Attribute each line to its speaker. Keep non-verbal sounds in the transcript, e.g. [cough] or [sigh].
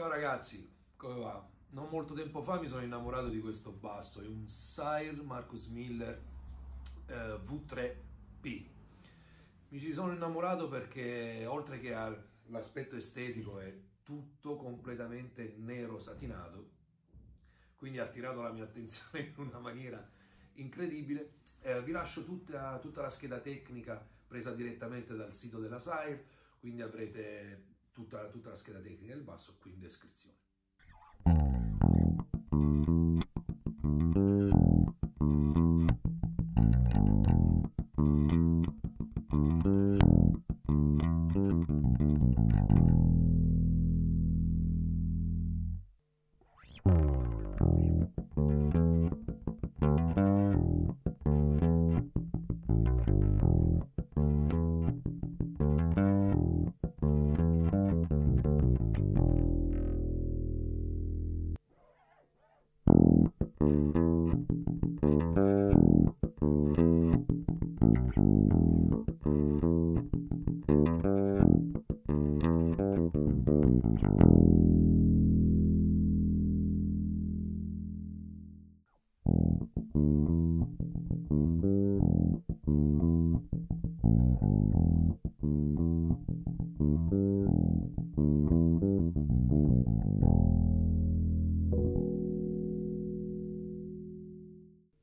Speaker 1: Ciao ragazzi, come va? Non molto tempo fa mi sono innamorato di questo basso, è un Sire Marcus Miller eh, V3P. Mi ci sono innamorato perché oltre che all'aspetto estetico è tutto completamente nero satinato, quindi ha attirato la mia attenzione [laughs] in una maniera incredibile. Eh, vi lascio tutta, tutta la scheda tecnica presa direttamente dal sito della Sire, quindi avrete tutta, tutta la scheda tecnica del basso qui in Mm-hmm.